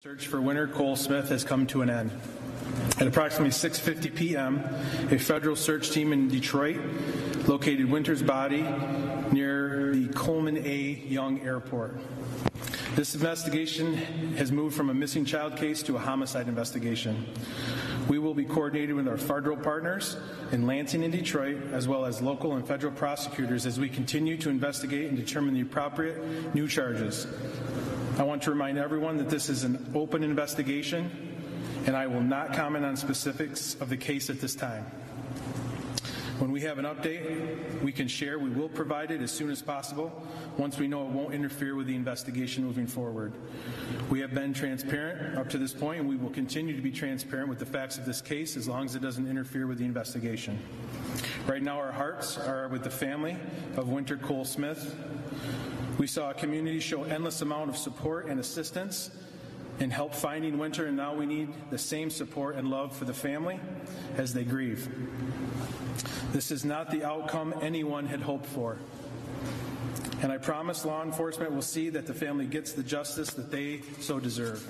Search for Wynter Cole Smith has come to an end. At approximately 6:50 p.m., a federal search team in Detroit located Wynter's body near the Coleman A. Young Airport. This investigation has moved from a missing child case to a homicide investigation. We will be coordinated with our federal partners in Lansing and Detroit, as well as local and federal prosecutors as we continue to investigate and determine the appropriate new charges. I want to remind everyone that this is an open investigation, and I will not comment on specifics of the case at this time. When we have an update we can share, we will provide it as soon as possible once we know it won't interfere with the investigation moving forward. We have been transparent up to this point, and we will continue to be transparent with the facts of this case as long as it doesn't interfere with the investigation. Right now, our hearts are with the family of Wynter Cole Smith. We saw a community show endless amount of support and assistance in help finding Wynter, and now we need the same support and love for the family as they grieve. This is not the outcome anyone had hoped for. And I promise law enforcement will see that the family gets the justice that they so deserve.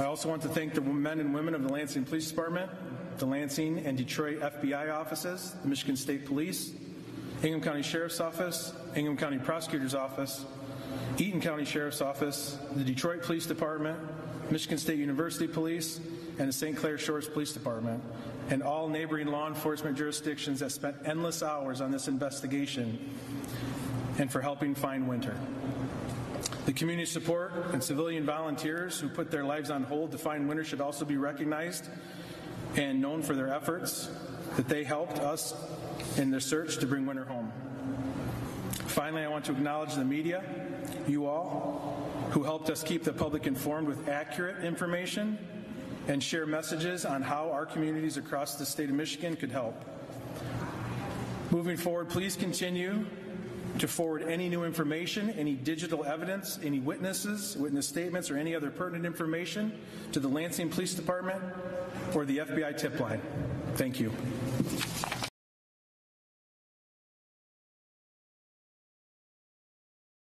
I also want to thank the men and women of the Lansing Police Department, the Lansing and Detroit FBI offices, the Michigan State Police, Ingham County Sheriff's Office, Ingham County Prosecutor's Office, Eaton County Sheriff's Office, the Detroit Police Department, Michigan State University Police, and the St. Clair Shores Police Department, and all neighboring law enforcement jurisdictions that spent endless hours on this investigation and for helping find Wynter. The community support and civilian volunteers who put their lives on hold to find Wynter should also be recognized and known for their efforts that they helped us in their search to bring Wynter home. Finally, I want to acknowledge the media, you all, who helped us keep the public informed with accurate information and share messages on how our communities across the state of Michigan could help. Moving forward, please continue to forward any new information, any digital evidence, any witnesses, witness statements, or any other pertinent information to the Lansing Police Department or the FBI tip line. Thank you.